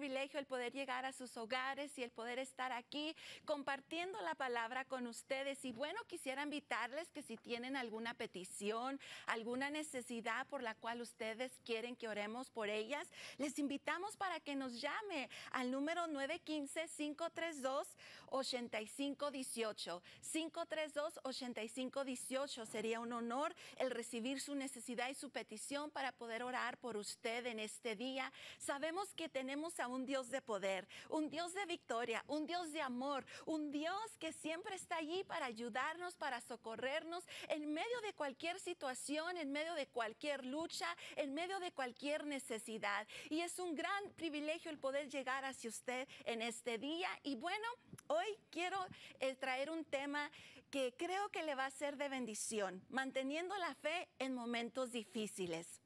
privilegio el poder llegar a sus hogares y el poder estar aquí compartiendo la palabra con ustedes. Y bueno, quisiera invitarles que si tienen alguna petición, alguna necesidad por la cual ustedes quieren que oremos por ellas, les invitamos para que nos llame al número 915-532-8518. 532-8518 sería un honor el recibir su necesidad y su petición para poder orar por usted en este día. Sabemos que tenemos a un Dios de poder, un Dios de victoria, un Dios de amor, un Dios que siempre está allí para ayudarnos, para socorrernos en medio de cualquier situación, en medio de cualquier lucha, en medio de cualquier necesidad. Y es un gran privilegio el poder llegar hacia usted en este día. Y bueno, hoy quiero eh, traer un tema que creo que le va a ser de bendición, manteniendo la fe en momentos difíciles.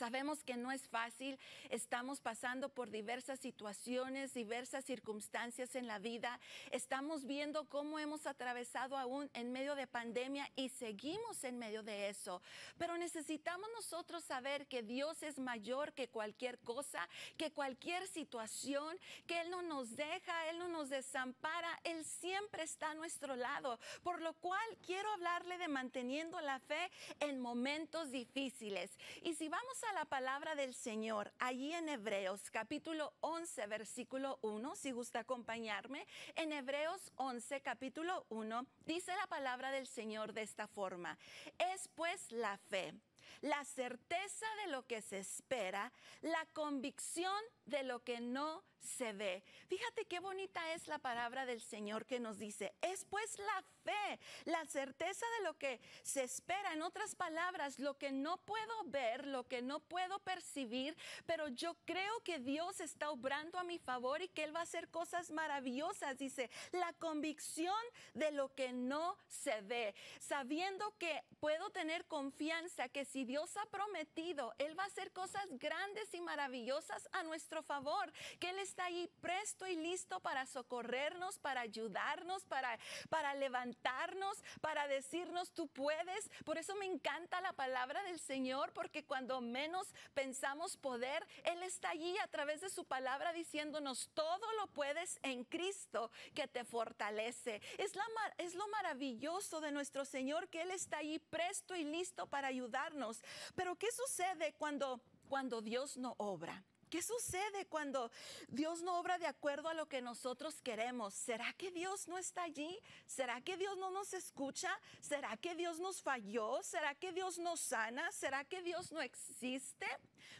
Sabemos que no es fácil, estamos pasando por diversas situaciones, diversas circunstancias en la vida, estamos viendo cómo hemos atravesado aún en medio de pandemia y seguimos en medio de eso. Pero necesitamos nosotros saber que Dios es mayor que cualquier cosa, que cualquier situación, que Él no nos deja, Él no nos desampara, Él siempre está a nuestro lado. Por lo cual quiero hablarle de manteniendo la fe en momentos difíciles. Y si vamos a la palabra del Señor allí en Hebreos capítulo 11 versículo 1, si gusta acompañarme, en Hebreos 11 capítulo 1 dice la palabra del Señor de esta forma, es pues la fe la certeza de lo que se espera, la convicción de lo que no se ve. Fíjate qué bonita es la palabra del Señor que nos dice, es pues la fe, la certeza de lo que se espera, en otras palabras, lo que no puedo ver, lo que no puedo percibir, pero yo creo que Dios está obrando a mi favor y que Él va a hacer cosas maravillosas, dice, la convicción de lo que no se ve, sabiendo que puedo tener confianza que si Dios ha prometido, Él va a hacer cosas grandes y maravillosas a nuestro favor, que Él está ahí presto y listo para socorrernos, para ayudarnos, para, para levantarnos, para decirnos tú puedes. Por eso me encanta la palabra del Señor, porque cuando menos pensamos poder, Él está allí a través de su palabra diciéndonos todo lo puedes en Cristo que te fortalece. Es, es lo maravilloso de nuestro Señor que Él está allí presto y listo para ayudarnos pero ¿qué sucede cuando, cuando Dios no obra? ¿Qué sucede cuando Dios no obra de acuerdo a lo que nosotros queremos? ¿Será que Dios no está allí? ¿Será que Dios no nos escucha? ¿Será que Dios nos falló? ¿Será que Dios nos sana? ¿Será que Dios no existe?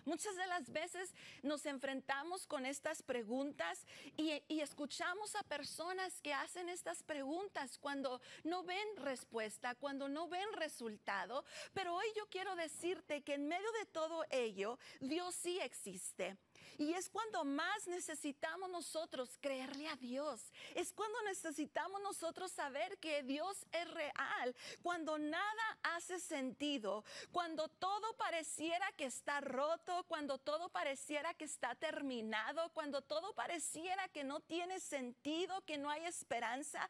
Muchas de las veces nos enfrentamos con estas preguntas y, escuchamos a personas que hacen estas preguntas cuando no ven respuesta, cuando no ven resultado. Pero hoy yo quiero decirte que en medio de todo ello, Dios sí existe. Y es cuando más necesitamos nosotros creerle a Dios. Es cuando necesitamos nosotros saber que Dios es real. Cuando nada hace sentido. Cuando todo pareciera que está roto. Cuando todo pareciera que está terminado. Cuando todo pareciera que no tiene sentido, que no hay esperanza.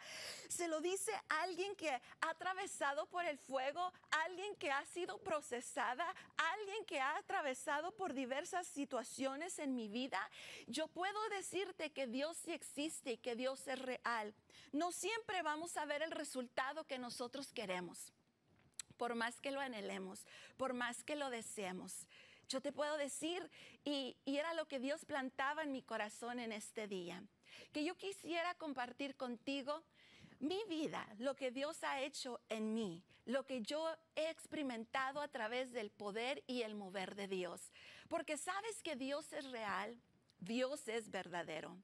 Se lo dice alguien que ha atravesado por el fuego. Alguien que ha sido procesada. Alguien que ha atravesado por diversas situaciones en mi vida, yo puedo decirte que Dios sí existe y que Dios es real. No siempre vamos a ver el resultado que nosotros queremos, por más que lo anhelemos, por más que lo deseemos. Yo te puedo decir, y, y era lo que Dios plantaba en mi corazón en este día, que yo quisiera compartir contigo mi vida, lo que Dios ha hecho en mí, lo que yo he experimentado a través del poder y el mover de Dios. Porque sabes que Dios es real, Dios es verdadero.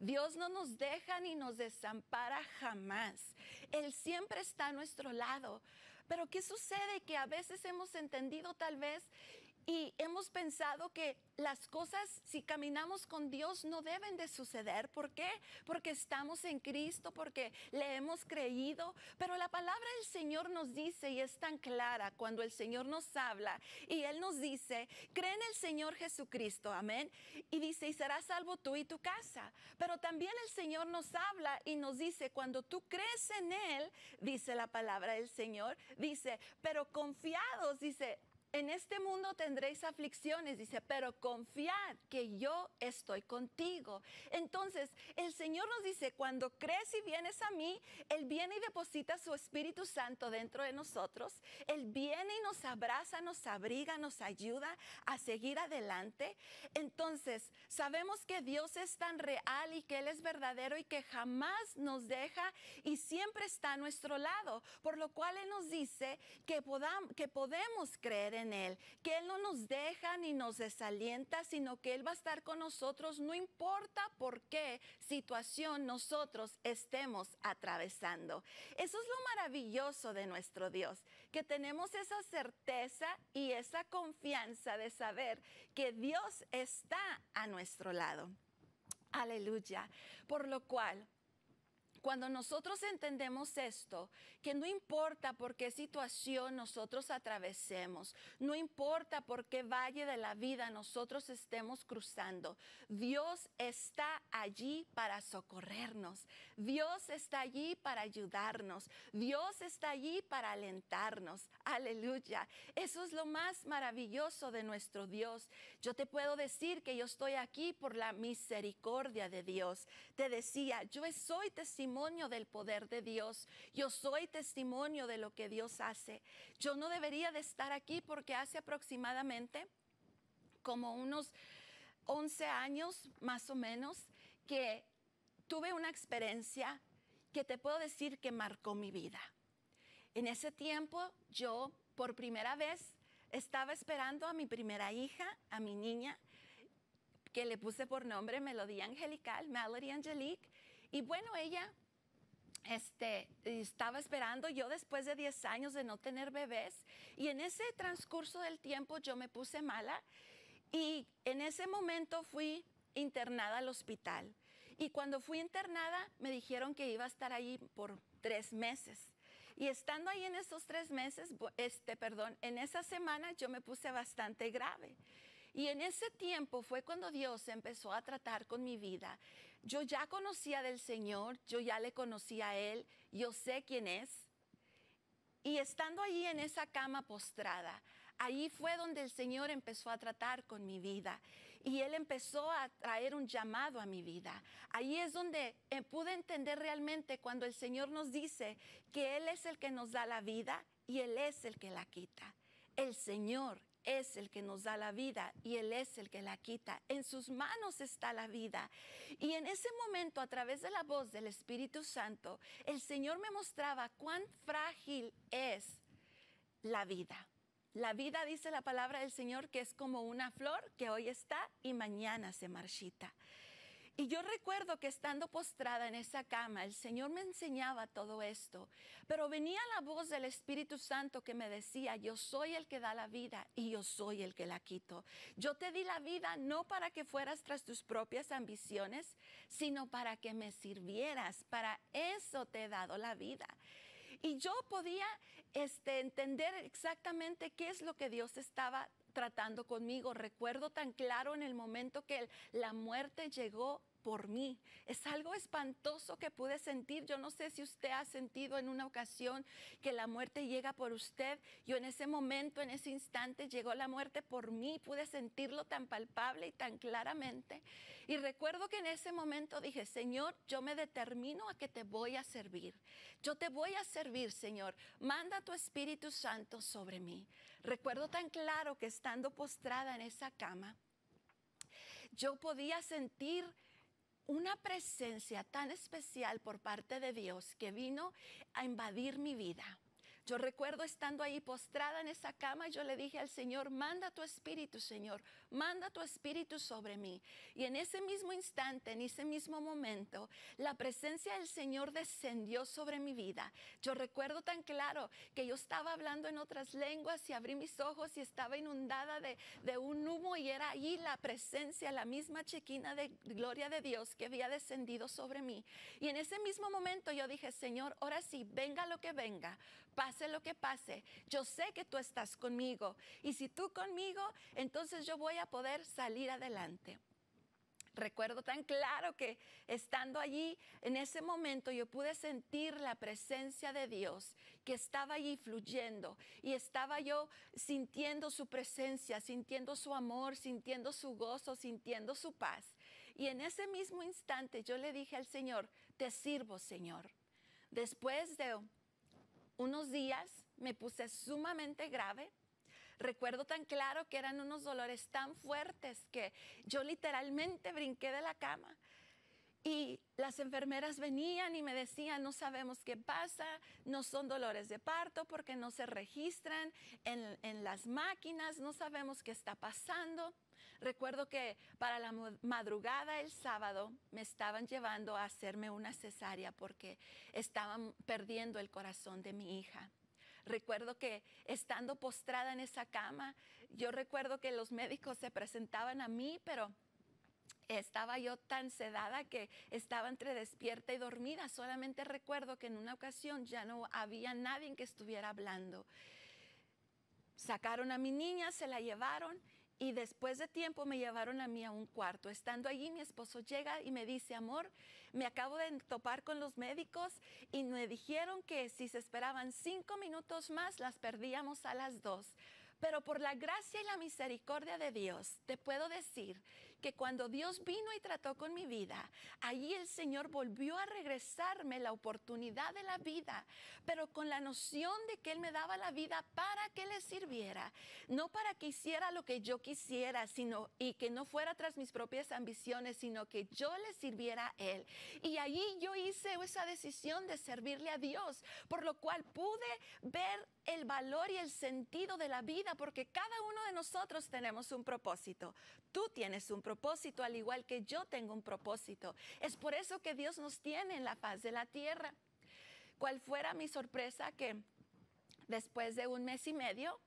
Dios no nos deja ni nos desampara jamás. Él siempre está a nuestro lado. Pero ¿qué sucede? Que a veces hemos entendido tal vez y hemos pensado que las cosas, si caminamos con Dios, no deben de suceder. ¿Por qué? Porque estamos en Cristo, porque le hemos creído. Pero la palabra del Señor nos dice, y es tan clara cuando el Señor nos habla, y Él nos dice, cree en el Señor Jesucristo, amén. Y dice, y serás salvo tú y tu casa. Pero también el Señor nos habla y nos dice, cuando tú crees en Él, dice la palabra del Señor, dice, pero confiados, dice, en este mundo tendréis aflicciones, dice, pero confiad que yo estoy contigo. Entonces, el Señor nos dice, cuando crees y vienes a mí, Él viene y deposita su Espíritu Santo dentro de nosotros. Él viene y nos abraza, nos abriga, nos ayuda a seguir adelante. Entonces, sabemos que Dios es tan real y que Él es verdadero y que jamás nos deja y siempre está a nuestro lado. Por lo cual Él nos dice que, podamos, que podemos creer en Él, que Él no nos deja ni nos desalienta, sino que Él va a estar con nosotros, no importa por qué situación nosotros estemos atravesando. Eso es lo maravilloso de nuestro Dios, que tenemos esa certeza y esa confianza de saber que Dios está a nuestro lado. Aleluya. Por lo cual, cuando nosotros entendemos esto, que no importa por qué situación nosotros atravesemos, no importa por qué valle de la vida nosotros estemos cruzando, Dios está allí para socorrernos, Dios está allí para ayudarnos, Dios está allí para alentarnos. Aleluya. Eso es lo más maravilloso de nuestro Dios. Yo te puedo decir que yo estoy aquí por la misericordia de Dios. Te decía, yo soy testimonio del poder de Dios. Yo soy testimonio de lo que Dios hace. Yo no debería de estar aquí porque hace aproximadamente como unos 11 años más o menos que tuve una experiencia que te puedo decir que marcó mi vida. En ese tiempo yo por primera vez estaba esperando a mi primera hija, a mi niña, que le puse por nombre Melodía Angelical, Melody Angelique. Y bueno, ella este, estaba esperando yo después de 10 años de no tener bebés. Y en ese transcurso del tiempo yo me puse mala y en ese momento fui internada al hospital. Y cuando fui internada me dijeron que iba a estar ahí por tres meses. Y estando ahí en esos tres meses, este, perdón, en esa semana yo me puse bastante grave. Y en ese tiempo fue cuando Dios empezó a tratar con mi vida. Yo ya conocía del Señor, yo ya le conocía a Él, yo sé quién es. Y estando ahí en esa cama postrada, ahí fue donde el Señor empezó a tratar con mi vida y Él empezó a traer un llamado a mi vida. Ahí es donde eh, pude entender realmente cuando el Señor nos dice que Él es el que nos da la vida y Él es el que la quita. El Señor es el que nos da la vida y Él es el que la quita. En sus manos está la vida. Y en ese momento, a través de la voz del Espíritu Santo, el Señor me mostraba cuán frágil es la vida. La vida, dice la palabra del Señor, que es como una flor que hoy está y mañana se marchita. Y yo recuerdo que estando postrada en esa cama, el Señor me enseñaba todo esto, pero venía la voz del Espíritu Santo que me decía, yo soy el que da la vida y yo soy el que la quito. Yo te di la vida no para que fueras tras tus propias ambiciones, sino para que me sirvieras. Para eso te he dado la vida. Y yo podía este, entender exactamente qué es lo que Dios estaba tratando conmigo. Recuerdo tan claro en el momento que la muerte llegó por mí. Es algo espantoso que pude sentir. Yo no sé si usted ha sentido en una ocasión que la muerte llega por usted. Yo en ese momento, en ese instante, llegó la muerte por mí. Pude sentirlo tan palpable y tan claramente. Y recuerdo que en ese momento dije, Señor, yo me determino a que te voy a servir. Yo te voy a servir, Señor. Manda tu Espíritu Santo sobre mí. Recuerdo tan claro que estando postrada en esa cama, yo podía sentir una presencia tan especial por parte de Dios que vino a invadir mi vida. Yo recuerdo estando ahí postrada en esa cama, yo le dije al Señor, manda tu espíritu, Señor, manda tu espíritu sobre mí. Y en ese mismo instante, en ese mismo momento, la presencia del Señor descendió sobre mi vida. Yo recuerdo tan claro que yo estaba hablando en otras lenguas y abrí mis ojos y estaba inundada de, de un humo y era ahí la presencia, la misma chequina de gloria de Dios que había descendido sobre mí. Y en ese mismo momento yo dije, Señor, ahora sí, venga lo que venga, pase lo que pase, yo sé que tú estás conmigo. Y si tú conmigo, entonces yo voy a poder salir adelante. Recuerdo tan claro que estando allí, en ese momento yo pude sentir la presencia de Dios que estaba allí fluyendo y estaba yo sintiendo su presencia, sintiendo su amor, sintiendo su gozo, sintiendo su paz. Y en ese mismo instante yo le dije al Señor, te sirvo Señor. Después de unos días me puse sumamente grave, Recuerdo tan claro que eran unos dolores tan fuertes que yo literalmente brinqué de la cama. Y las enfermeras venían y me decían, no sabemos qué pasa, no son dolores de parto porque no se registran en, las máquinas, no sabemos qué está pasando. Recuerdo que para la madrugada el sábado me estaban llevando a hacerme una cesárea porque estaban perdiendo el corazón de mi hija. Recuerdo que estando postrada en esa cama, yo recuerdo que los médicos se presentaban a mí, pero estaba yo tan sedada que estaba entre despierta y dormida. Solamente recuerdo que en una ocasión ya no había nadie que estuviera hablando. Sacaron a mi niña, se la llevaron y después de tiempo me llevaron a mí a un cuarto. Estando allí, mi esposo llega y me dice, amor, me acabo de topar con los médicos y me dijeron que si se esperaban cinco minutos más, las perdíamos a las dos. Pero por la gracia y la misericordia de Dios, te puedo decir que cuando Dios vino y trató con mi vida, allí el Señor volvió a regresarme la oportunidad de la vida, pero con la noción de que Él me daba la vida para que le sirviera, no para que hiciera lo que yo quisiera, sino y que no fuera tras mis propias ambiciones, sino que yo le sirviera a Él. Y allí yo hice esa decisión de servirle a Dios, por lo cual pude ver el valor y el sentido de la vida, porque cada uno de nosotros tenemos un propósito. Tú tienes un propósito, al igual que yo tengo un propósito. Es por eso que Dios nos tiene en la faz de la tierra. ¿Cuál fuera mi sorpresa que después de un mes y medio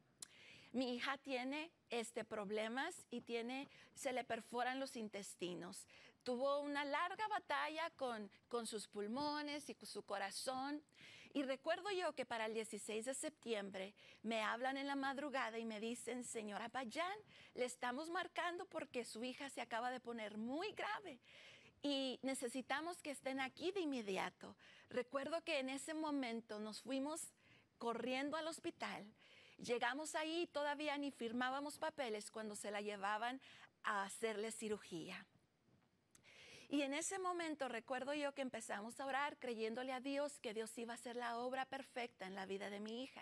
mi hija tiene este problemas y tiene se le perforan los intestinos. Tuvo una larga batalla con, con sus pulmones y con su corazón. Y recuerdo yo que para el 16 de septiembre me hablan en la madrugada y me dicen, señora Payán, le estamos marcando porque su hija se acaba de poner muy grave y necesitamos que estén aquí de inmediato. Recuerdo que en ese momento nos fuimos corriendo al hospital. Llegamos ahí, todavía ni firmábamos papeles cuando se la llevaban a hacerle cirugía. Y en ese momento recuerdo yo que empezamos a orar creyéndole a Dios que Dios iba a hacer la obra perfecta en la vida de mi hija.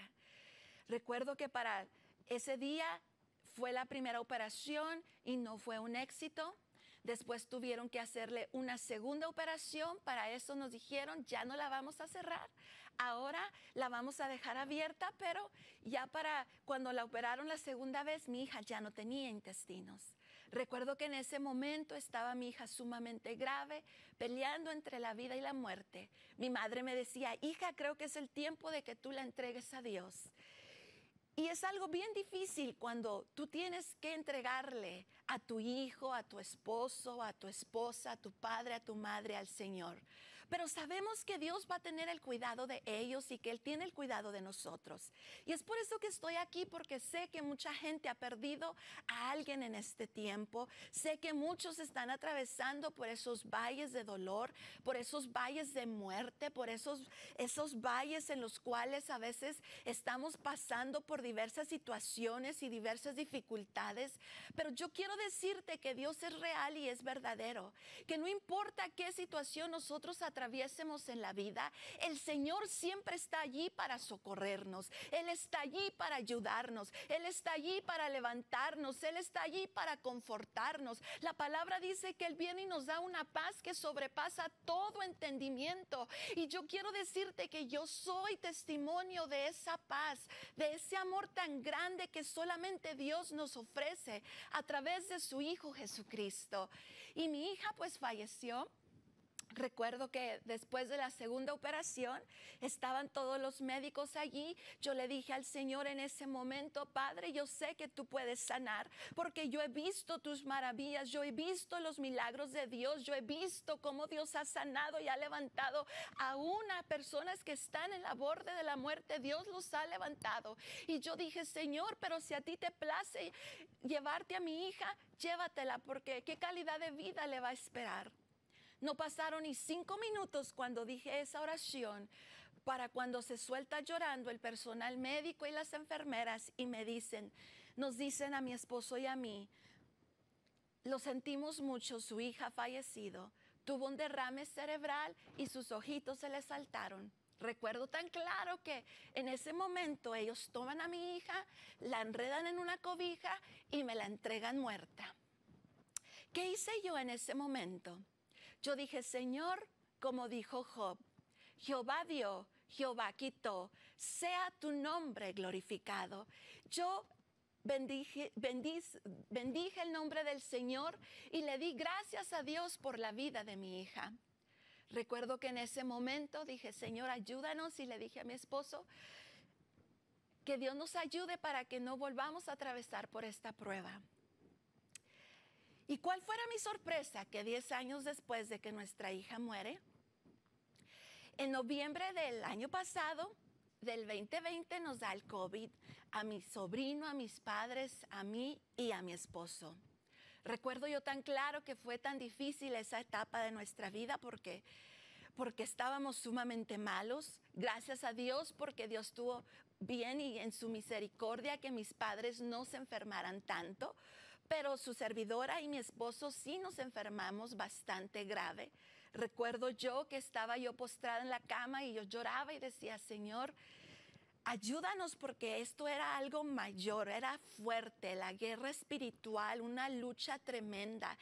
Recuerdo que para ese día fue la primera operación y no fue un éxito. Después tuvieron que hacerle una segunda operación. Para eso nos dijeron, ya no la vamos a cerrar. Ahora la vamos a dejar abierta, pero ya para cuando la operaron la segunda vez, mi hija ya no tenía intestinos. Recuerdo que en ese momento estaba mi hija sumamente grave, peleando entre la vida y la muerte. Mi madre me decía, hija, creo que es el tiempo de que tú la entregues a Dios. Y es algo bien difícil cuando tú tienes que entregarle a tu hijo, a tu esposo, a tu esposa, a tu padre, a tu madre, al Señor pero sabemos que Dios va a tener el cuidado de ellos y que Él tiene el cuidado de nosotros. Y es por eso que estoy aquí, porque sé que mucha gente ha perdido a alguien en este tiempo. Sé que muchos están atravesando por esos valles de dolor, por esos valles de muerte, por esos, esos valles en los cuales a veces estamos pasando por diversas situaciones y diversas dificultades. Pero yo quiero decirte que Dios es real y es verdadero, que no importa qué situación nosotros atravesamos, atraviésemos en la vida, el Señor siempre está allí para socorrernos. Él está allí para ayudarnos. Él está allí para levantarnos. Él está allí para confortarnos. La palabra dice que Él viene y nos da una paz que sobrepasa todo entendimiento. Y yo quiero decirte que yo soy testimonio de esa paz, de ese amor tan grande que solamente Dios nos ofrece a través de su Hijo Jesucristo. Y mi hija pues falleció Recuerdo que después de la segunda operación estaban todos los médicos allí. Yo le dije al Señor en ese momento, Padre, yo sé que tú puedes sanar porque yo he visto tus maravillas, yo he visto los milagros de Dios, yo he visto cómo Dios ha sanado y ha levantado a una personas que están en la borde de la muerte. Dios los ha levantado. Y yo dije, Señor, pero si a ti te place llevarte a mi hija, llévatela porque qué calidad de vida le va a esperar. No pasaron ni cinco minutos cuando dije esa oración para cuando se suelta llorando el personal médico y las enfermeras y me dicen, nos dicen a mi esposo y a mí, lo sentimos mucho, su hija ha fallecido, tuvo un derrame cerebral y sus ojitos se le saltaron. Recuerdo tan claro que en ese momento ellos toman a mi hija, la enredan en una cobija y me la entregan muerta. ¿Qué hice yo en ese momento? Yo dije, Señor, como dijo Job, Jehová dio, Jehová quitó, sea tu nombre glorificado. Yo bendije, bendije el nombre del Señor y le di gracias a Dios por la vida de mi hija. Recuerdo que en ese momento dije, Señor, ayúdanos y le dije a mi esposo, que Dios nos ayude para que no volvamos a atravesar por esta prueba. ¿Y cuál fuera mi sorpresa? Que 10 años después de que nuestra hija muere, en noviembre del año pasado, del 2020, nos da el COVID a mi sobrino, a mis padres, a mí y a mi esposo. Recuerdo yo tan claro que fue tan difícil esa etapa de nuestra vida porque porque estábamos sumamente malos. Gracias a Dios porque Dios estuvo bien y en su misericordia que mis padres no se enfermaran tanto, pero su servidora y mi esposo sí nos enfermamos bastante grave. Recuerdo yo que estaba yo postrada en la cama y yo lloraba y decía, Señor, ayúdanos porque esto era algo mayor, era fuerte, la guerra espiritual, una lucha tremenda,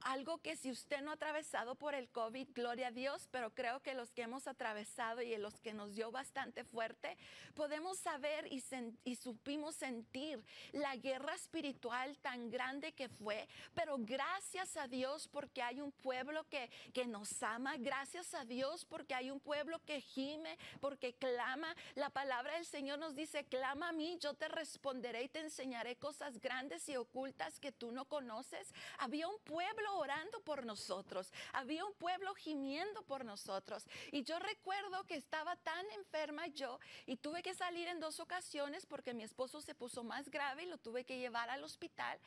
algo que si usted no ha atravesado por el COVID, gloria a Dios, pero creo que los que hemos atravesado y los que nos dio bastante fuerte, podemos saber y, y supimos sentir la guerra espiritual tan grande que fue, pero gracias a Dios porque hay un pueblo que, que nos ama, gracias a Dios porque hay un pueblo que gime, porque clama. La palabra del Señor nos dice, clama a mí, yo te responderé y te enseñaré cosas grandes y ocultas que tú no conoces. Había un pueblo orando por nosotros, había un pueblo gimiendo por nosotros. Y yo recuerdo que estaba tan enferma yo y tuve que salir en dos ocasiones porque mi esposo se puso más grave y lo tuve que llevar al hospital.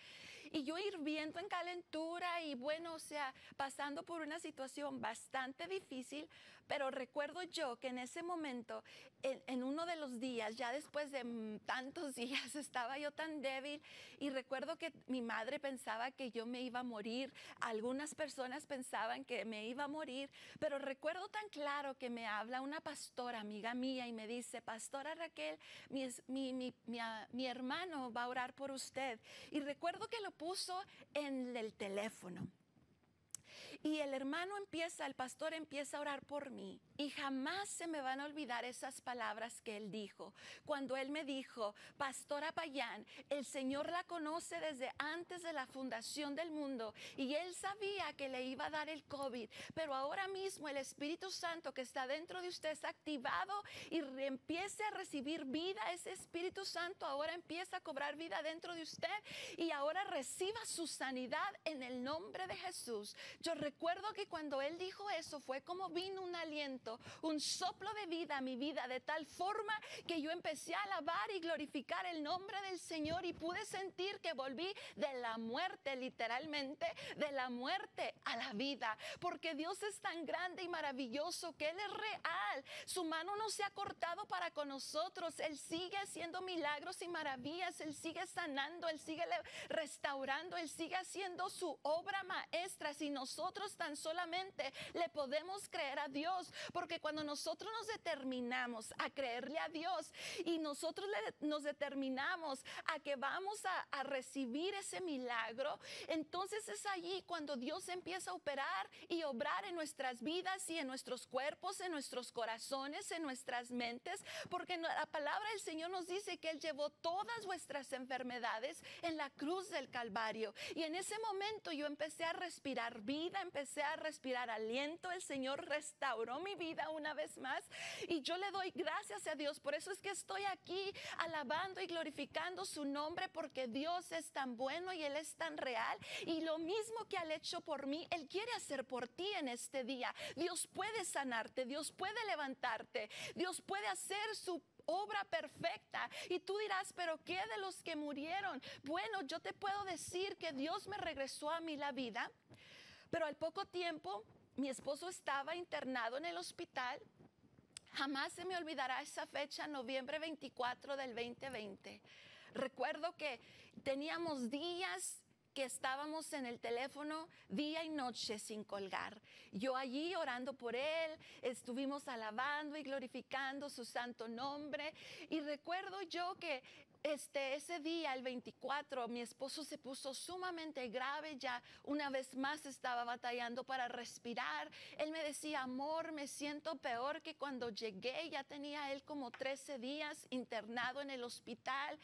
Y yo hirviendo en calentura y bueno, o sea, pasando por una situación bastante difícil, pero recuerdo yo que en ese momento, en, uno de los días, ya después de tantos días, estaba yo tan débil y recuerdo que mi madre pensaba que yo me iba a morir, algunas personas pensaban que me iba a morir, pero recuerdo tan claro que me habla una pastora, amiga mía, y me dice, pastora Raquel, mi, mi, mi hermano va a orar por usted. Y recuerdo que lo puso en el teléfono. Y el hermano empieza, el pastor empieza a orar por mí. Y jamás se me van a olvidar esas palabras que él dijo. Cuando él me dijo, Pastora Payán, el Señor la conoce desde antes de la fundación del mundo. Y él sabía que le iba a dar el COVID. Pero ahora mismo el Espíritu Santo que está dentro de usted está activado y empiece a recibir vida. Ese Espíritu Santo ahora empieza a cobrar vida dentro de usted. Y ahora reciba su sanidad en el nombre de Jesús. Yo recuerdo que cuando él dijo eso fue como vino un aliento, un soplo de vida a mi vida, de tal forma que yo empecé a alabar y glorificar el nombre del Señor y pude sentir que volví de la muerte, literalmente, de la muerte a la vida, porque Dios es tan grande y maravilloso que Él es real. Su mano no se ha cortado para con nosotros, Él sigue haciendo milagros y maravillas, Él sigue sanando, Él sigue restaurando, Él sigue haciendo su obra maestra. Si nosotros tan solamente le podemos creer a Dios, porque cuando nosotros nos determinamos a creerle a Dios y nosotros nos determinamos a que vamos a, a recibir ese milagro, entonces es allí cuando Dios empieza a operar y obrar en nuestras vidas y en nuestros cuerpos, en nuestros corazones, en nuestras mentes, porque la palabra del Señor nos dice que Él llevó todas vuestras enfermedades en la cruz del Calvario. Y en ese momento yo empecé a respirar vida, empecé a respirar aliento, el Señor restauró mi vida una vez más y yo le doy gracias a Dios. Por eso es que estoy aquí alabando y glorificando su nombre porque Dios es tan bueno y Él es tan real y lo mismo que ha hecho por mí, Él quiere hacer por ti en este día. Dios puede sanarte, Dios puede levantarte, Dios puede hacer su obra perfecta. Y tú dirás, pero ¿qué de los que murieron? Bueno, yo te puedo decir que Dios me regresó a mí la vida, pero al poco tiempo mi esposo estaba internado en el hospital. Jamás se me olvidará esa fecha, noviembre 24 del 2020. Recuerdo que teníamos días que estábamos en el teléfono día y noche sin colgar. Yo allí orando por él, estuvimos alabando y glorificando su santo nombre. Y recuerdo yo que este, ese día, el 24, mi esposo se puso sumamente grave, ya una vez más estaba batallando para respirar. Él me decía, amor, me siento peor que cuando llegué, ya tenía él como 13 días internado en el hospital.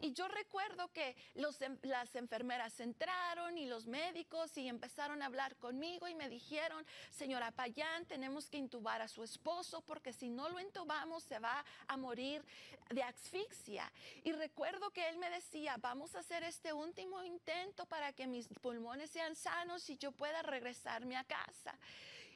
Y yo recuerdo que los, las enfermeras entraron y los médicos y empezaron a hablar conmigo y me dijeron, señora Payán, tenemos que intubar a su esposo porque si no lo intubamos se va a morir de asfixia. Y recuerdo que él me decía, vamos a hacer este último intento para que mis pulmones sean sanos y yo pueda regresarme a casa.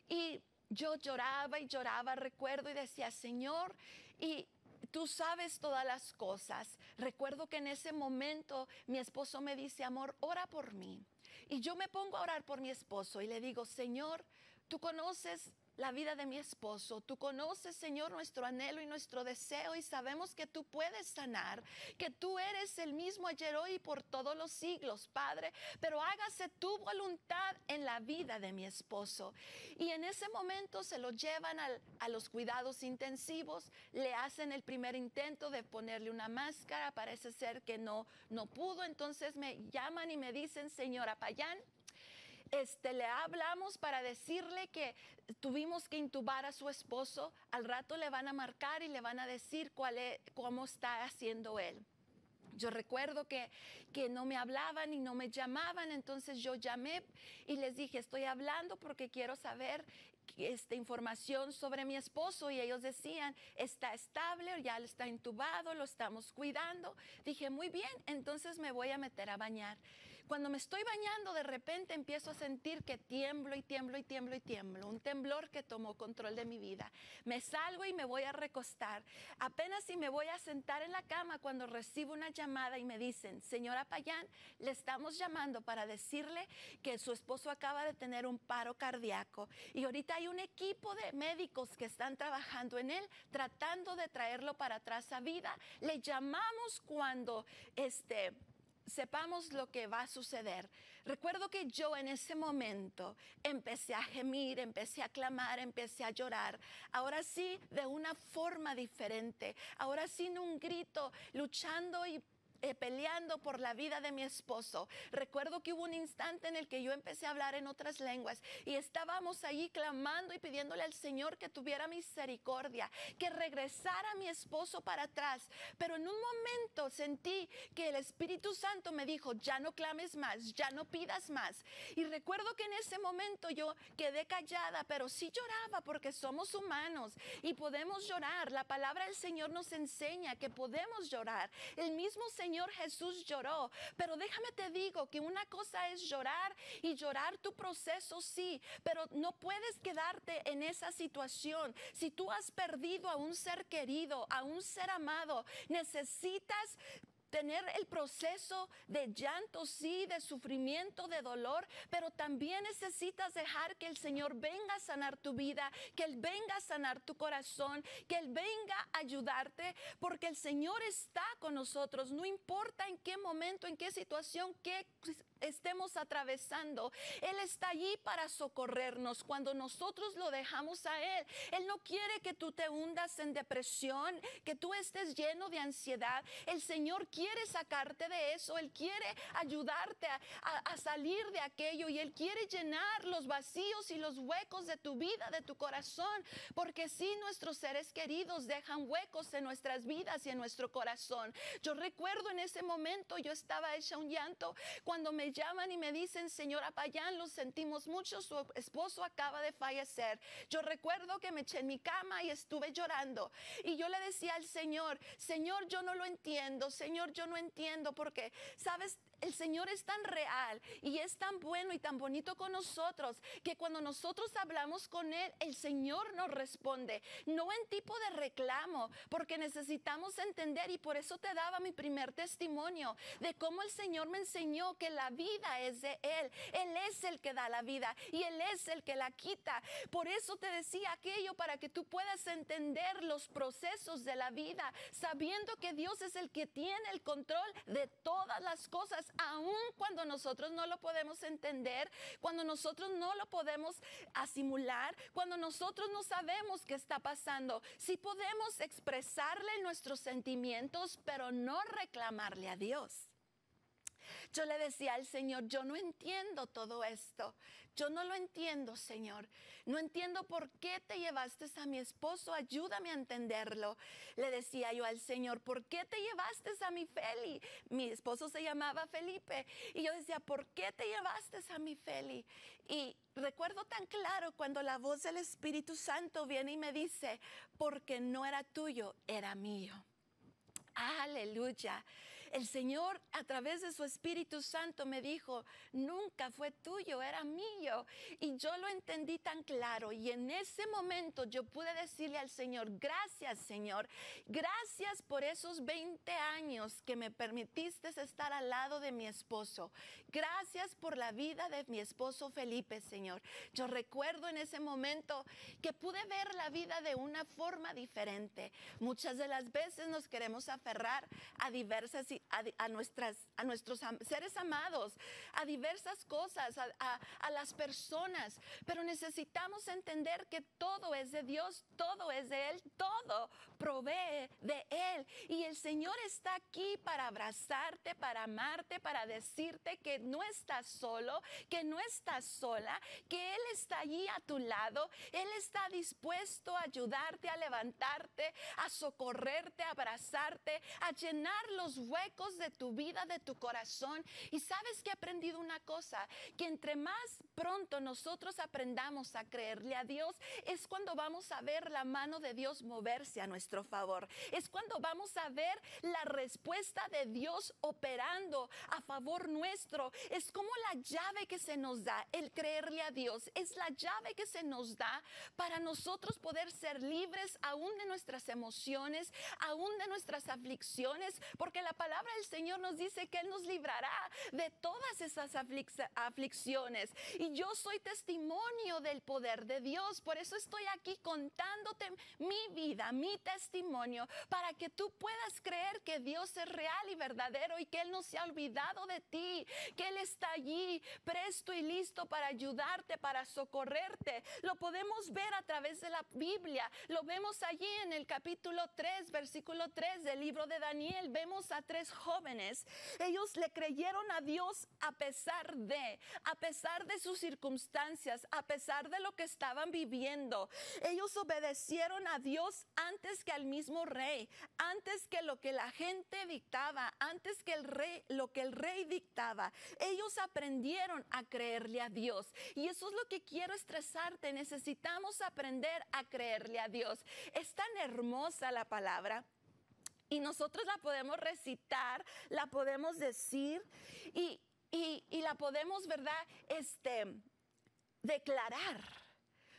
Y yo lloraba y lloraba, recuerdo, y decía, Señor, y tú sabes todas las cosas. Recuerdo que en ese momento mi esposo me dice, amor, ora por mí. Y yo me pongo a orar por mi esposo y le digo, Señor, tú conoces la vida de mi esposo. Tú conoces, Señor, nuestro anhelo y nuestro deseo y sabemos que tú puedes sanar, que tú eres el mismo ayer, hoy y por todos los siglos, Padre. Pero hágase tu voluntad en la vida de mi esposo. Y en ese momento se lo llevan a los cuidados intensivos, le hacen el primer intento de ponerle una máscara, parece ser que no, no pudo, entonces me llaman y me dicen, señora Payán, este, le hablamos para decirle que tuvimos que intubar a su esposo. Al rato le van a marcar y le van a decir cuál es, cómo está haciendo él. Yo recuerdo que, que no me hablaban y no me llamaban, entonces yo llamé y les dije, estoy hablando porque quiero saber esta información sobre mi esposo y ellos decían, está estable, ya está intubado, lo estamos cuidando. Dije, muy bien, entonces me voy a meter a bañar. Cuando me estoy bañando, de repente empiezo a sentir que tiemblo y tiemblo y tiemblo y tiemblo. Un temblor que tomó control de mi vida. Me salgo y me voy a recostar. Apenas si me voy a sentar en la cama cuando recibo una llamada y me dicen, señora Payán, le estamos llamando para decirle que su esposo acaba de tener un paro cardíaco. Y ahorita hay un equipo de médicos que están trabajando en él, tratando de traerlo para atrás a vida. Le llamamos cuando este sepamos lo que va a suceder. Recuerdo que yo en ese momento empecé a gemir, empecé a clamar, empecé a llorar. Ahora sí, de una forma diferente. Ahora sin un grito, luchando y eh, peleando por la vida de mi esposo. Recuerdo que hubo un instante en el que yo empecé a hablar en otras lenguas y estábamos allí clamando y pidiéndole al Señor que tuviera misericordia, que regresara mi esposo para atrás. Pero en un momento sentí que el Espíritu Santo me dijo, ya no clames más, ya no pidas más. Y recuerdo que en ese momento yo quedé callada, pero sí lloraba porque somos humanos y podemos llorar. La palabra del Señor nos enseña que podemos llorar. El mismo Señor Señor Jesús lloró. Pero déjame te digo que una cosa es llorar y llorar tu proceso, sí, pero no puedes quedarte en esa situación. Si tú has perdido a un ser querido, a un ser amado, necesitas tener el proceso de llanto, sí, de sufrimiento, de dolor, pero también necesitas dejar que el Señor venga a sanar tu vida, que Él venga a sanar tu corazón, que Él venga a ayudarte, porque el Señor está con nosotros, no importa en qué momento, en qué situación, qué estemos atravesando. Él está allí para socorrernos cuando nosotros lo dejamos a Él. Él no quiere que tú te hundas en depresión, que tú estés lleno de ansiedad. El Señor quiere quiere sacarte de eso, Él quiere ayudarte a, salir de aquello y Él quiere llenar los vacíos y los huecos de tu vida, de tu corazón, porque si nuestros seres queridos dejan huecos en nuestras vidas y en nuestro corazón. Yo recuerdo en ese momento, yo estaba hecha un llanto cuando me llaman y me dicen, señora Payán, lo sentimos mucho, su esposo acaba de fallecer. Yo recuerdo que me eché en mi cama y estuve llorando. Y yo le decía al Señor, Señor, yo no lo entiendo, Señor, yo no entiendo, porque, ¿sabes? El Señor es tan real y es tan bueno y tan bonito con nosotros que cuando nosotros hablamos con Él, el Señor nos responde, no en tipo de reclamo, porque necesitamos entender y por eso te daba mi primer testimonio de cómo el Señor me enseñó que la vida es de Él. Él es el que da la vida y Él es el que la quita. Por eso te decía aquello para que tú puedas entender los procesos de la vida, sabiendo que Dios es el que tiene el control de todas las cosas aun cuando nosotros no lo podemos entender, cuando nosotros no lo podemos asimular, cuando nosotros no sabemos qué está pasando. Si podemos expresarle nuestros sentimientos, pero no reclamarle a Dios. Yo le decía al Señor, yo no entiendo todo esto. Yo no lo entiendo, Señor. No entiendo por qué te llevaste a mi esposo. Ayúdame a entenderlo. Le decía yo al Señor, ¿por qué te llevaste a mi Feli? Mi esposo se llamaba Felipe. Y yo decía, ¿por qué te llevaste a mi Feli? Y recuerdo tan claro cuando la voz del Espíritu Santo viene y me dice, porque no era tuyo, era mío. Aleluya. El Señor a través de su Espíritu Santo me dijo, nunca fue tuyo, era mío. Y yo lo entendí tan claro. Y en ese momento yo pude decirle al Señor, gracias Señor, gracias por esos 20 años que me permitiste estar al lado de mi esposo. Gracias por la vida de mi esposo Felipe, Señor. Yo recuerdo en ese momento que pude ver la vida de una forma diferente. Muchas de las veces nos queremos aferrar a diversas a, nuestras, a nuestros seres amados, a diversas cosas, a, a las personas, pero necesitamos entender que todo es de Dios, todo es de Él, todo provee de Él. Y el Señor está aquí para abrazarte, para amarte, para decirte que no estás solo, que no estás sola, que Él está allí a tu lado, Él está dispuesto a ayudarte, a levantarte, a socorrerte, a abrazarte, a llenar los huecos de tu vida, de tu corazón. Y sabes que he aprendido una cosa, que entre más pronto nosotros aprendamos a creerle a Dios, es cuando vamos a ver la mano de Dios moverse a nuestro favor. Es cuando vamos a ver la respuesta de Dios operando a favor nuestro. Es como la llave que se nos da, el creerle a Dios. Es la llave que se nos da para nosotros poder ser libres aún de nuestras emociones, aún de nuestras aflicciones, porque la palabra el Señor nos dice que Él nos librará de todas esas aflicciones. Y yo soy testimonio del poder de Dios. Por eso estoy aquí contándote mi vida, mi testimonio, para que tú puedas creer que Dios es real y verdadero y que Él no se ha olvidado de ti, que Él está allí presto y listo para ayudarte, para socorrerte. Lo podemos ver a través de la Biblia. Lo vemos allí en el capítulo 3, versículo 3 del libro de Daniel. Vemos a tres jóvenes, ellos le creyeron a Dios a pesar de, a pesar de sus circunstancias, a pesar de lo que estaban viviendo. Ellos obedecieron a Dios antes que al mismo rey, antes que lo que la gente dictaba, antes que el rey, lo que el rey dictaba. Ellos aprendieron a creerle a Dios. Y eso es lo que quiero estresarte. Necesitamos aprender a creerle a Dios. Es tan hermosa la palabra y nosotros la podemos recitar, la podemos decir y, la podemos, ¿verdad? Este, declarar.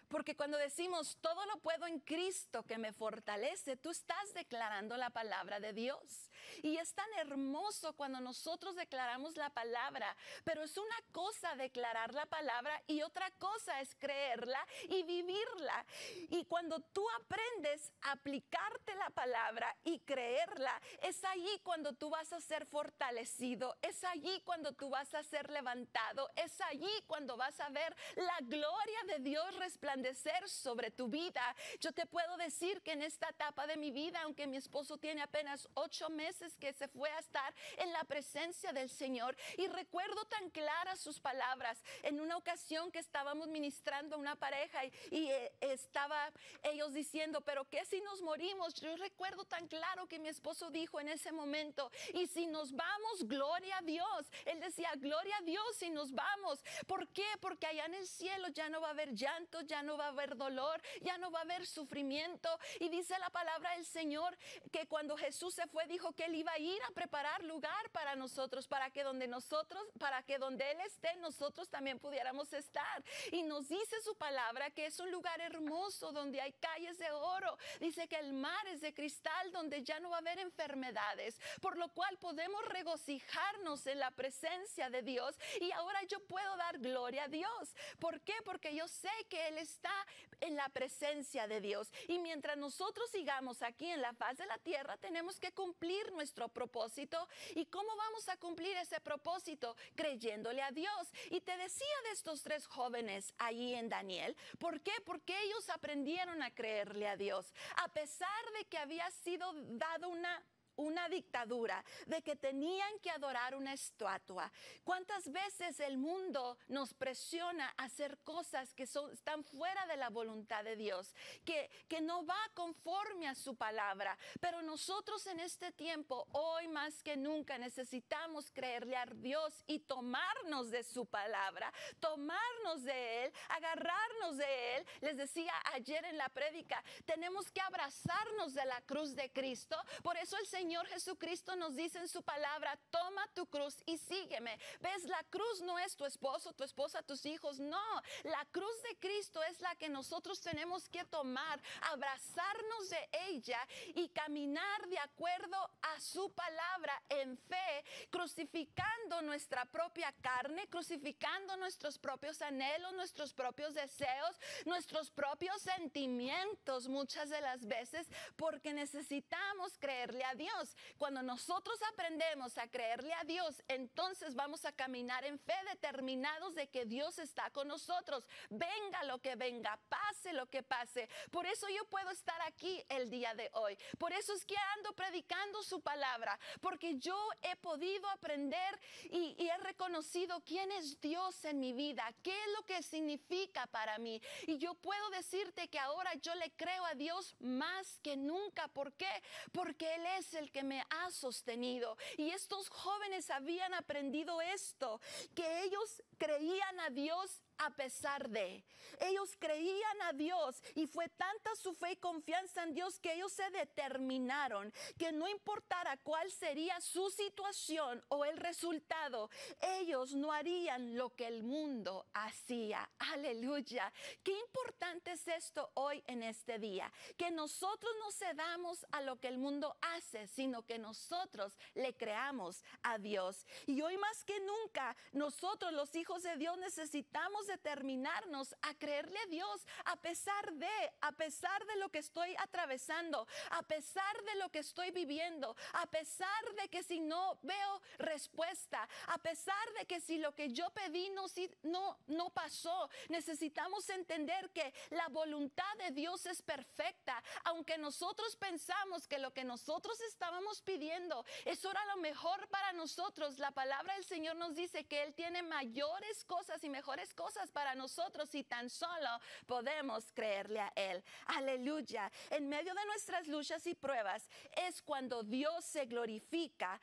Porque cuando decimos todo lo puedo en Cristo que me fortalece, tú estás declarando la palabra de Dios. Y es tan hermoso cuando nosotros declaramos la palabra, pero es una cosa declarar la palabra y otra cosa es creerla y vivirla. Y cuando tú aprendes a aplicarte la palabra y creerla, es allí cuando tú vas a ser fortalecido, es allí cuando tú vas a ser levantado, es allí cuando vas a ver la gloria de Dios resplandecer sobre tu vida. Yo te puedo decir que en esta etapa de mi vida, aunque mi esposo tiene apenas ocho meses, que se fue a estar en la presencia del Señor. Y recuerdo tan claras sus palabras en una ocasión que estábamos ministrando a una pareja y, eh, estaba ellos diciendo, pero ¿qué si nos morimos? Yo recuerdo tan claro que mi esposo dijo en ese momento, y si nos vamos, gloria a Dios. Él decía, gloria a Dios si nos vamos. ¿Por qué? Porque allá en el cielo ya no va a haber llanto, ya no va a haber dolor, ya no va a haber sufrimiento. Y dice la palabra del Señor que cuando Jesús se fue dijo que él iba a ir a preparar lugar para nosotros, para que donde nosotros, para que donde él esté, nosotros también pudiéramos estar. Y nos dice su palabra que es un lugar hermoso donde hay calles de oro. Dice que el mar es de cristal donde ya no va a haber enfermedades, por lo cual podemos regocijarnos en la presencia de Dios y ahora yo puedo dar gloria a Dios. ¿Por qué? Porque yo sé que Él está en la presencia de Dios y mientras nosotros sigamos aquí en la faz de la tierra tenemos que cumplir nuestro propósito y cómo vamos a cumplir ese propósito creyéndole a Dios. Y te decía de estos tres jóvenes ahí en Daniel, ¿por qué? Porque ellos aprendieron a creerle a Dios, a pesar de que había sido dado una una dictadura, de que tenían que adorar una estatua. ¿Cuántas veces el mundo nos presiona a hacer cosas que son, están fuera de la voluntad de Dios, que, que no va conforme a su palabra? Pero nosotros en este tiempo, hoy más que nunca, necesitamos creerle a Dios y tomarnos de su palabra, tomarnos de Él, agarrarnos de Él. Les decía ayer en la prédica, tenemos que abrazarnos de la cruz de Cristo. Por eso el Señor Señor Jesucristo nos dice en su palabra, toma tu cruz y sígueme. ¿Ves? La cruz no es tu esposo, tu esposa, tus hijos, no. La cruz de Cristo es la que nosotros tenemos que tomar, abrazarnos de ella y caminar de acuerdo a su palabra en fe, crucificando nuestra propia carne, crucificando nuestros propios anhelos, nuestros propios deseos, nuestros propios sentimientos muchas de las veces, porque necesitamos creerle a Dios. Cuando nosotros aprendemos a creerle a Dios, entonces vamos a caminar en fe determinados de que Dios está con nosotros. Venga lo que venga, pase lo que pase. Por eso yo puedo estar aquí el día de hoy. Por eso es que ando predicando su palabra, porque yo he podido aprender y, y he reconocido quién es Dios en mi vida, qué es lo que significa para mí. Y yo puedo decirte que ahora yo le creo a Dios más que nunca. ¿Por qué? Porque Él es el que me ha sostenido. Y estos jóvenes habían aprendido esto, que ellos creían a Dios a pesar de. Ellos creían a Dios y fue tanta su fe y confianza en Dios que ellos se determinaron que no importara cuál sería su situación o el resultado, ellos no harían lo que el mundo hacía. Aleluya. Qué importante es esto hoy en este día, que nosotros no cedamos a lo que el mundo hace, sino que nosotros le creamos a Dios. Y hoy más que nunca, nosotros los hijos de Dios necesitamos determinarnos a creerle a Dios a pesar de, a pesar de lo que estoy atravesando, a pesar de lo que estoy viviendo, a pesar de que si no veo respuesta, a pesar de que si lo que yo pedí no, no, no pasó, necesitamos entender que la voluntad de Dios es perfecta, aunque nosotros pensamos que lo que nosotros estábamos pidiendo, eso era lo mejor para nosotros. La palabra del Señor nos dice que Él tiene mayores cosas y mejores cosas para nosotros y tan solo podemos creerle a Él. Aleluya. En medio de nuestras luchas y pruebas es cuando Dios se glorifica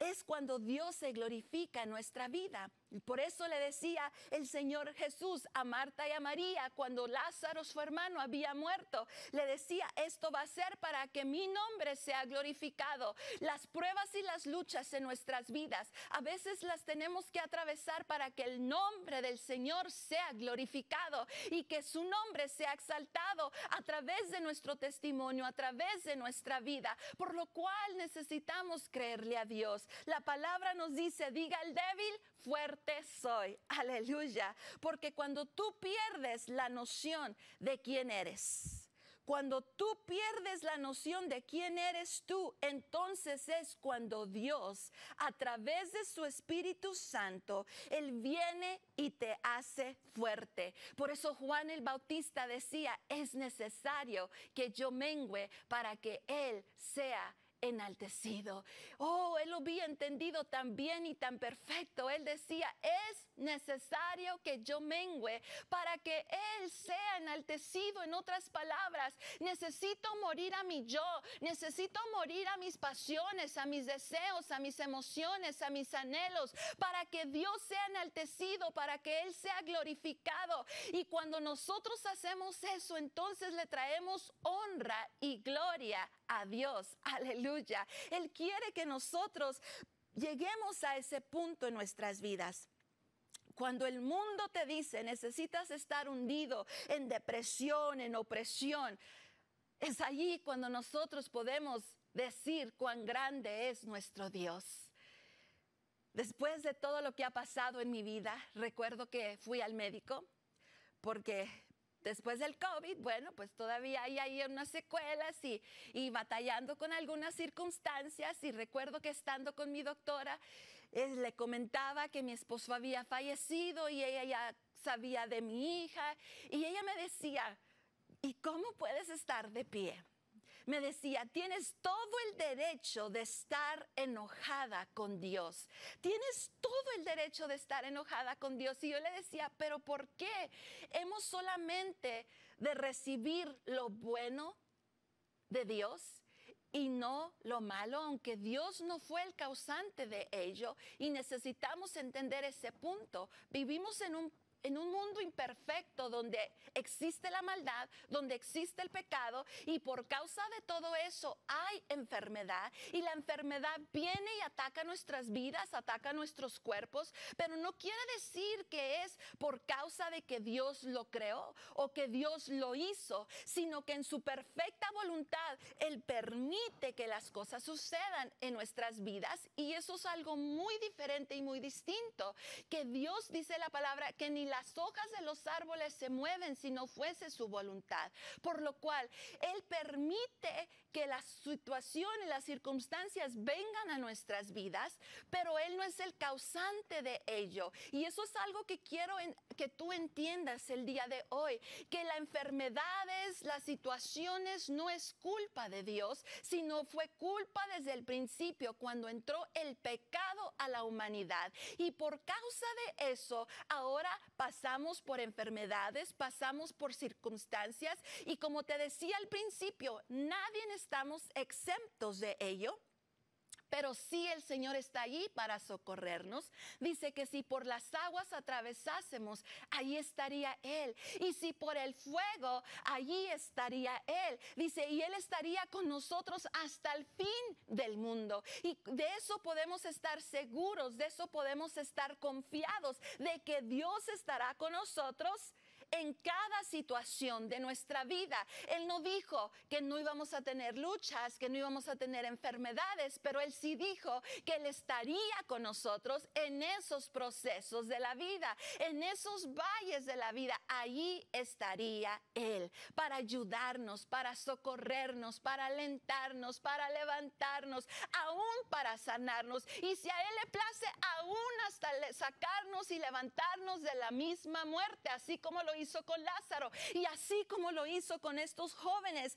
es cuando Dios se glorifica en nuestra vida. Por eso le decía el Señor Jesús a Marta y a María cuando Lázaro, su hermano, había muerto. Le decía, esto va a ser para que mi nombre sea glorificado. Las pruebas y las luchas en nuestras vidas a veces las tenemos que atravesar para que el nombre del Señor sea glorificado y que su nombre sea exaltado a través de nuestro testimonio, a través de nuestra vida. Por lo cual necesitamos creerle a Dios. La palabra nos dice, diga el débil, fuerte soy. Aleluya. Porque cuando tú pierdes la noción de quién eres, cuando tú pierdes la noción de quién eres tú, entonces es cuando Dios, a través de su Espíritu Santo, Él viene y te hace fuerte. Por eso Juan el Bautista decía, es necesario que yo mengüe para que Él sea enaltecido. Oh, él lo había entendido tan bien y tan perfecto. Él decía, es necesario que yo mengüe para que Él sea enaltecido. En otras palabras, necesito morir a mi yo, necesito morir a mis pasiones, a mis deseos, a mis emociones, a mis anhelos, para que Dios sea enaltecido, para que Él sea glorificado. Y cuando nosotros hacemos eso, entonces le traemos honra y gloria a Dios. Aleluya. Él quiere que nosotros lleguemos a ese punto en nuestras vidas. Cuando el mundo te dice necesitas estar hundido en depresión, en opresión, es allí cuando nosotros podemos decir cuán grande es nuestro Dios. Después de todo lo que ha pasado en mi vida, recuerdo que fui al médico porque después del COVID, bueno, pues todavía hay ahí unas secuelas y, y batallando con algunas circunstancias. Y recuerdo que estando con mi doctora, eh, le comentaba que mi esposo había fallecido y ella ya sabía de mi hija. Y ella me decía, ¿y cómo puedes estar de pie? Me decía, tienes todo el derecho de estar enojada con Dios. Tienes todo el derecho de estar enojada con Dios. Y yo le decía, pero ¿por qué? Hemos solamente de recibir lo bueno de Dios y no lo malo, aunque Dios no fue el causante de ello y necesitamos entender ese punto. Vivimos en un en un mundo imperfecto donde existe la maldad, donde existe el pecado y por causa de todo eso hay enfermedad y la enfermedad viene y ataca nuestras vidas, ataca nuestros cuerpos, pero no quiere decir que es por causa de que Dios lo creó o que Dios lo hizo, sino que en su perfecta voluntad Él permite que las cosas sucedan en nuestras vidas. Y eso es algo muy diferente y muy distinto, que Dios dice la palabra que ni las hojas de los árboles se mueven si no fuese su voluntad. Por lo cual, Él permite que las situaciones, las circunstancias vengan a nuestras vidas, pero Él no es el causante de ello. Y eso es algo que quiero que tú entiendas el día de hoy, que la enfermedades, las situaciones no es culpa de Dios, sino fue culpa desde el principio cuando entró el pecado a la humanidad. Y por causa de eso, ahora pasamos por enfermedades, pasamos por circunstancias y como te decía al principio, nadie estamos exentos de ello. Pero si el Señor está allí para socorrernos. Dice que si por las aguas atravesásemos, allí estaría Él. Y si por el fuego, allí estaría Él. Dice, y Él estaría con nosotros hasta el fin del mundo. Y de eso podemos estar seguros, de eso podemos estar confiados, de que Dios estará con nosotros en cada situación de nuestra vida. Él no dijo que no íbamos a tener luchas, que no íbamos a tener enfermedades, pero Él sí dijo que Él estaría con nosotros en esos procesos de la vida, en esos valles de la vida. Allí estaría Él para ayudarnos, para socorrernos, para alentarnos, para levantarnos, aún para sanarnos. Y si a Él le place, aún hasta sacarnos y levantarnos de la misma muerte, así como lo hizo con Lázaro y así como lo hizo con estos jóvenes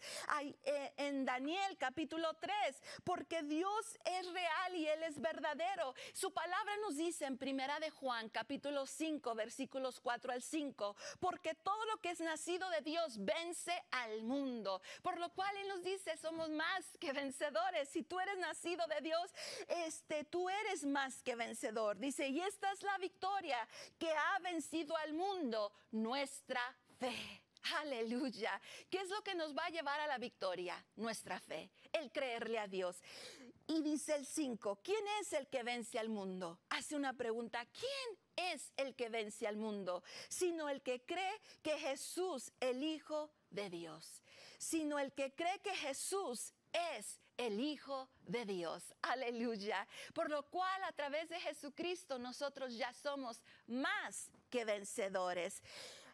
eh, en Daniel capítulo 3, porque Dios es real y Él es verdadero. Su palabra nos dice en primera de Juan capítulo 5 versículos 4 al 5, porque todo lo que es nacido de Dios vence al mundo, por lo cual Él nos dice somos más que vencedores. Si tú eres nacido de Dios, este, tú eres más que vencedor. Dice, y esta es la victoria que ha vencido al mundo, nuestra fe. Aleluya. ¿Qué es lo que nos va a llevar a la victoria? Nuestra fe, el creerle a Dios. Y dice el 5, ¿quién es el que vence al mundo? Hace una pregunta, ¿quién es el que vence al mundo? Sino el que cree que Jesús, el Hijo de Dios. Sino el que cree que Jesús es el Hijo de Dios. Aleluya. Por lo cual a través de Jesucristo nosotros ya somos más que vencedores.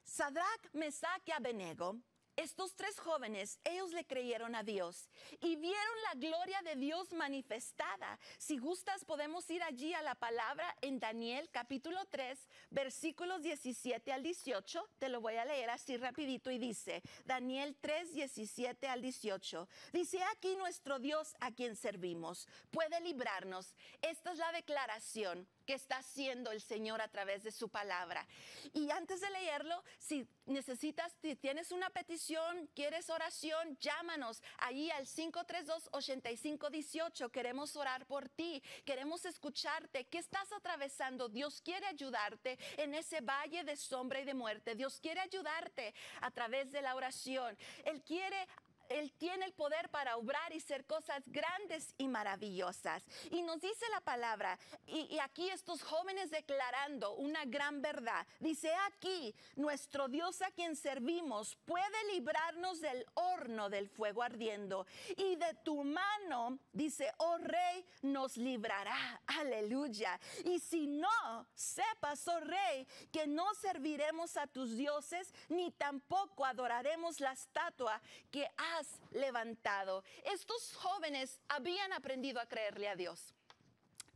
Sadrach, Mesach y Abednego estos tres jóvenes, ellos le creyeron a Dios y vieron la gloria de Dios manifestada. Si gustas, podemos ir allí a la palabra en Daniel capítulo 3, versículos 17 al 18. Te lo voy a leer así rapidito y dice, Daniel 3, 17 al 18. Dice, aquí nuestro Dios a quien servimos puede librarnos. Esta es la declaración que está haciendo el Señor a través de su palabra. Y antes de leerlo, si necesitas, si tienes una petición, quieres oración, llámanos ahí al 532-8518. Queremos orar por ti, queremos escucharte. ¿Qué estás atravesando? Dios quiere ayudarte en ese valle de sombra y de muerte. Dios quiere ayudarte a través de la oración. Él quiere él tiene el poder para obrar y hacer cosas grandes y maravillosas. Y nos dice la palabra, y, aquí estos jóvenes declarando una gran verdad. Dice aquí, nuestro Dios a quien servimos puede librarnos del horno del fuego ardiendo. Y de tu mano, dice, oh rey, nos librará. Aleluya. Y si no, sepas, oh rey, que no serviremos a tus dioses, ni tampoco adoraremos la estatua que ha levantado. Estos jóvenes habían aprendido a creerle a Dios.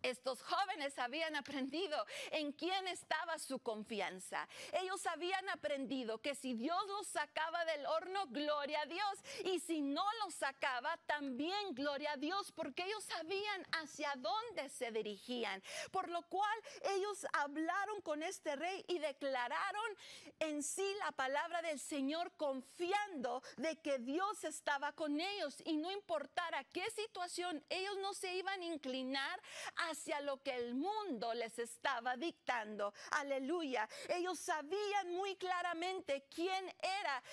Estos jóvenes habían aprendido en quién estaba su confianza. Ellos habían aprendido que si Dios los sacaba del horno, gloria a Dios. Y si no los sacaba, también gloria a Dios, porque ellos sabían hacia dónde se dirigían. Por lo cual ellos hablaron con este rey y declararon en sí la palabra del Señor confiando de que Dios estaba con ellos y no importara qué situación, ellos no se iban a inclinar a hacia lo que el mundo les estaba dictando. Aleluya. Ellos sabían muy claramente quién era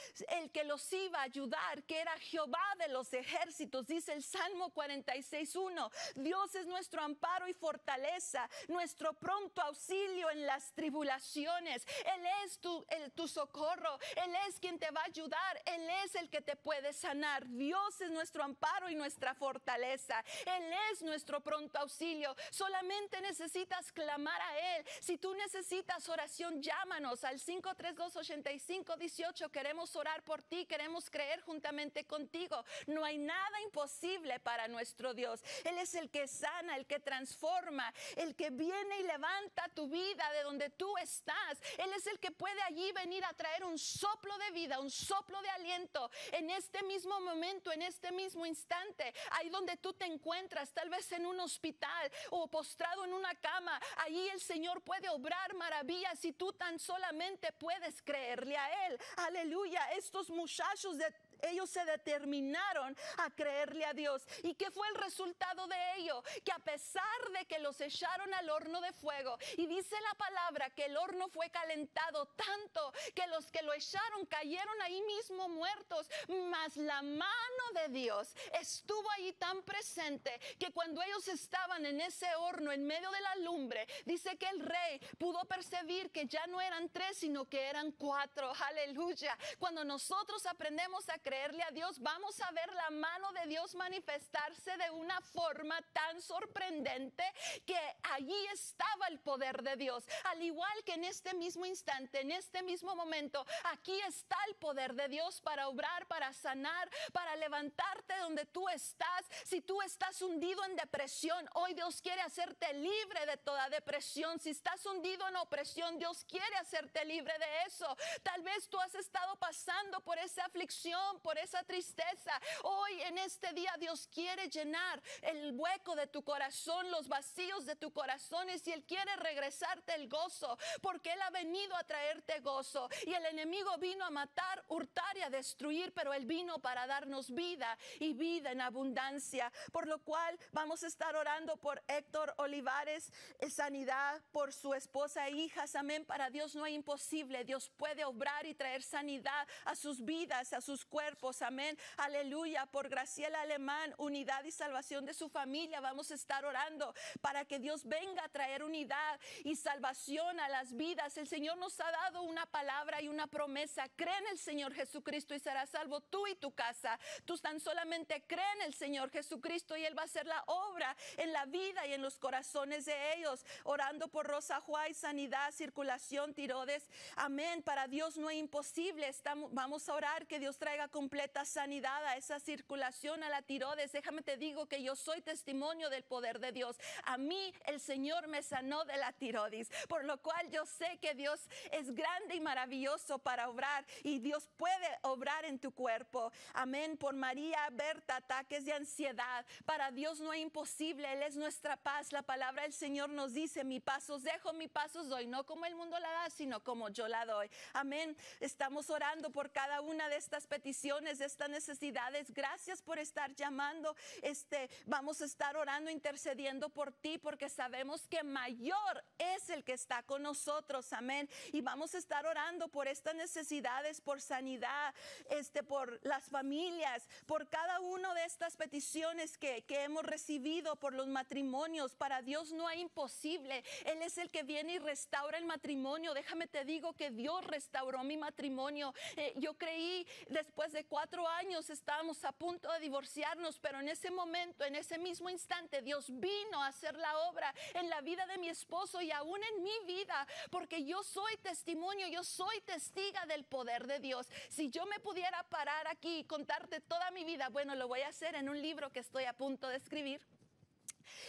el que los iba a ayudar, que era Jehová de los ejércitos. Dice el Salmo 46.1. Dios es nuestro amparo y fortaleza, nuestro pronto auxilio en las tribulaciones. Él es tu, el, tu socorro. Él es quien te va a ayudar. Él es el que te puede sanar. Dios es nuestro amparo y nuestra fortaleza. Él es nuestro pronto auxilio. Solamente necesitas clamar a Él. Si tú necesitas oración, llámanos al 532-8518. Queremos orar por ti, queremos creer juntamente contigo. No hay nada imposible para nuestro Dios. Él es el que sana, el que transforma, el que viene y levanta tu vida de donde tú estás. Él es el que puede allí venir a traer un soplo de vida, un soplo de aliento en este mismo momento, en este mismo instante, ahí donde tú te encuentras, tal vez en un hospital postrado en una cama, allí el Señor puede obrar maravillas si tú tan solamente puedes creerle a Él. Aleluya, estos muchachos de ellos se determinaron a creerle a Dios. ¿Y qué fue el resultado de ello? Que a pesar de que los echaron al horno de fuego, y dice la palabra que el horno fue calentado tanto que los que lo echaron cayeron ahí mismo muertos, mas la mano de Dios estuvo ahí tan presente que cuando ellos estaban en ese horno, en medio de la lumbre, dice que el rey pudo percibir que ya no eran tres, sino que eran cuatro. Aleluya. Cuando nosotros aprendemos a creerle a Dios, vamos a ver la mano de Dios manifestarse de una forma tan sorprendente que allí estaba el poder de Dios. Al igual que en este mismo instante, en este mismo momento, aquí está el poder de Dios para obrar, para sanar, para levantarte donde tú estás. Si tú estás hundido en depresión, hoy Dios quiere hacerte libre de toda depresión. Si estás hundido en opresión, Dios quiere hacerte libre de eso. Tal vez tú has estado pasando por esa aflicción, por esa tristeza. Hoy en este día Dios quiere llenar el hueco de tu corazón, los vacíos de tu corazón y si Él quiere regresarte el gozo, porque Él ha venido a traerte gozo y el enemigo vino a matar, hurtar y a destruir, pero Él vino para darnos vida y vida en abundancia. Por lo cual vamos a estar orando por Héctor Olivares, sanidad por su esposa e hijas. Amén. Para Dios no hay imposible. Dios puede obrar y traer sanidad a sus vidas, a sus cuerpos cuerpos. Amén. Aleluya. Por Graciela Alemán, unidad y salvación de su familia. Vamos a estar orando para que Dios venga a traer unidad y salvación a las vidas. El Señor nos ha dado una palabra y una promesa. Cree en el Señor Jesucristo y serás salvo tú y tu casa. Tú tan solamente cree en el Señor Jesucristo y Él va a hacer la obra en la vida y en los corazones de ellos. Orando por Rosa Juárez, sanidad, circulación, tiroides. Amén. Para Dios no es imposible. Estamos, vamos a orar que Dios traiga completa sanidad a esa circulación, a la tiroides. Déjame te digo que yo soy testimonio del poder de Dios. A mí el Señor me sanó de la tiroides, por lo cual yo sé que Dios es grande y maravilloso para obrar y Dios puede obrar en tu cuerpo. Amén. Por María Berta, ataques de ansiedad. Para Dios no es imposible. Él es nuestra paz. La palabra del Señor nos dice, mi paz os dejo, mi paz os doy. No como el mundo la da, sino como yo la doy. Amén. Estamos orando por cada una de estas peticiones, de estas necesidades. Gracias por estar llamando. Este, vamos a estar orando, intercediendo por ti, porque sabemos que mayor es el que está con nosotros. Amén. Y vamos a estar orando por estas necesidades, por sanidad, este, por las familias, por cada una de estas peticiones que, que hemos recibido, por los matrimonios. Para Dios no hay imposible. Él es el que viene y restaura el matrimonio. Déjame te digo que Dios restauró mi matrimonio. Eh, yo creí después de cuatro años estábamos a punto de divorciarnos, pero en ese momento, en ese mismo instante, Dios vino a hacer la obra en la vida de mi esposo y aún en mi vida, porque yo soy testimonio, yo soy testiga del poder de Dios. Si yo me pudiera parar aquí y contarte toda mi vida, bueno, lo voy a hacer en un libro que estoy a punto de escribir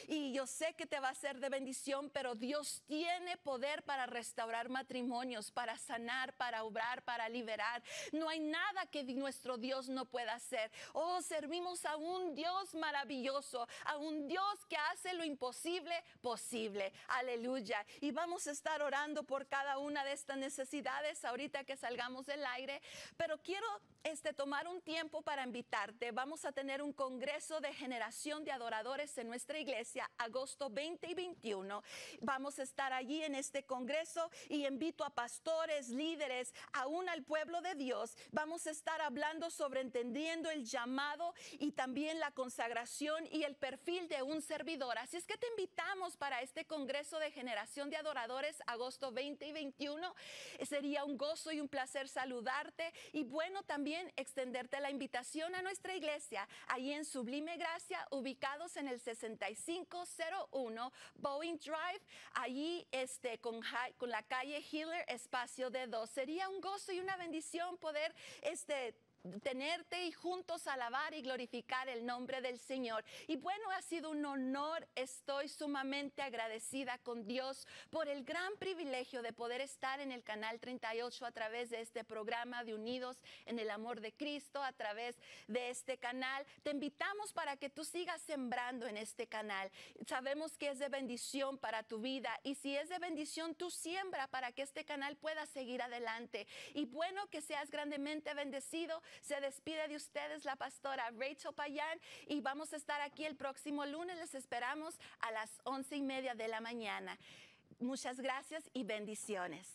y yo sé que te va a ser de bendición, pero Dios tiene poder para restaurar matrimonios, para sanar, para obrar, para liberar. No hay nada que nuestro Dios no pueda hacer. Oh, servimos a un Dios maravilloso, a un Dios que hace lo imposible posible. Aleluya. Y vamos a estar orando por cada una de estas necesidades ahorita que salgamos del aire, pero quiero este tomar un tiempo para invitarte. Vamos a tener un congreso de generación de adoradores en nuestra iglesia agosto 20 y 21. Vamos a estar allí en este congreso y invito a pastores, líderes, aún al pueblo de Dios. Vamos a estar hablando sobre entendiendo el llamado y también la consagración y el perfil de un servidor. Así es que te invitamos para este congreso de generación de adoradores agosto 20 y 21. Sería un gozo y un placer saludarte y bueno también extenderte la invitación a nuestra iglesia ahí en Sublime Gracia ubicados en el 6501 Boeing Drive, allí este, con, con la calle Hiller, espacio de dos. Sería un gozo y una bendición poder este, tenerte y juntos alabar y glorificar el nombre del Señor. Y bueno, ha sido un honor, estoy sumamente agradecida con Dios por el gran privilegio de poder estar en el canal 38 a través de este programa de Unidos en el Amor de Cristo, a través de este canal. Te invitamos para que tú sigas sembrando en este canal. Sabemos que es de bendición para tu vida y si es de bendición, tú siembra para que este canal pueda seguir adelante. Y bueno, que seas grandemente bendecido se despide de ustedes la pastora Rachel Payán y vamos a estar aquí el próximo lunes. Les esperamos a las once y media de la mañana. Muchas gracias y bendiciones.